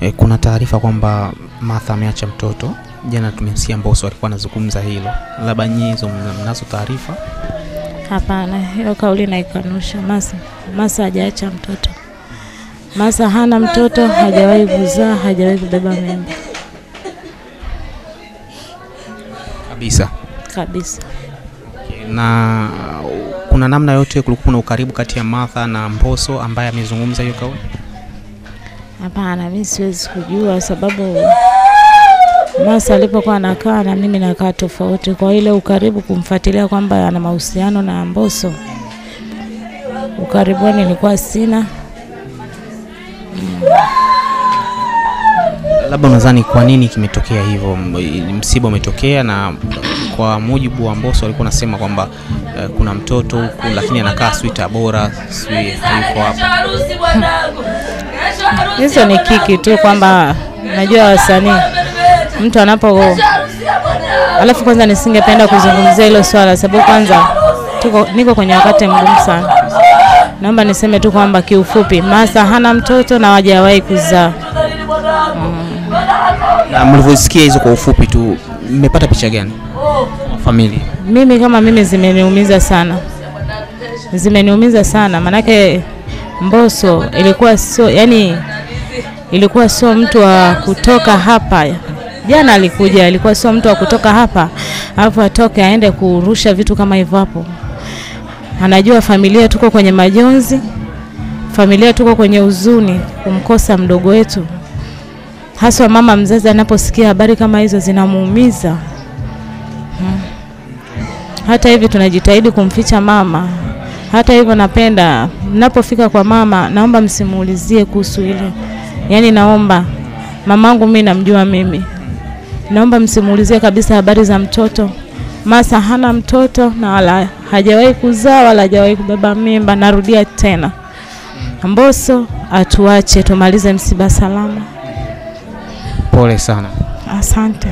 E, kuna taarifa kwamba Martha ameacha mtoto. Jana tumemsikia Mbosso alikuwa anazungumza hilo, labda nyinyi hizo mnazo taarifa? Hapana, hiyo kauli naikanusha. Masa Masa hajaacha mtoto. Masa hana mtoto, hajawahi kuzaa, hajawahi kubeba mimba Kabisa. kabisa. Na kuna namna yote, kulikuwa na ukaribu kati ya Martha na Mbosso ambaye amezungumza hiyo kauli? Hapana, mi siwezi kujua sababu Masa alipokuwa anakaa na mimi nakaa tofauti, kwa ile ukaribu kumfuatilia kwamba ana mahusiano na Mbosso, ukaribuni nilikuwa sina. Labda unadhani kwa nini kimetokea hivyo? Msiba umetokea na kwa mujibu wa Mbosso alikuwa anasema kwamba uh, kuna mtoto huku lakini anakaa sijui Tabora, sijui hayuko hapa. Hizo ni kiki tu kwamba najua wasanii mtu anapo alafu kwanza nisingependa kuzungumzia hilo swala sababu kwanza tuko, niko kwenye wakati mgumu sana. Naomba niseme tu kwamba kiufupi, Masa hana mtoto na hajawahi kuzaa. Na mlivyosikia hizo kwa ufupi tu, mmepata picha gani familia? Mimi kama mimi zimeniumiza sana, zimeniumiza sana maanake Mbosso ilikuwa sio yani, ilikuwa sio mtu wa kutoka hapa. Jana alikuja, alikuwa sio mtu wa kutoka hapa alafu atoke aende kurusha vitu kama hivyo hapo. Anajua familia tuko kwenye majonzi, familia tuko kwenye huzuni kumkosa mdogo wetu, haswa mama mzazi anaposikia habari kama hizo zinamuumiza. Hmm. Hata hivi tunajitahidi kumficha mama. Hata hivyo, napenda mnapofika kwa mama, naomba msimuulizie kuhusu ile, yaani naomba mamangu, mimi namjua mimi, naomba msimuulizie kabisa habari za mtoto. Masa hana mtoto na wala hajawahi kuzaa wala hajawahi kubeba mimba. Narudia tena, Mbosso atuache tumalize msiba salama. Pole sana. Asante.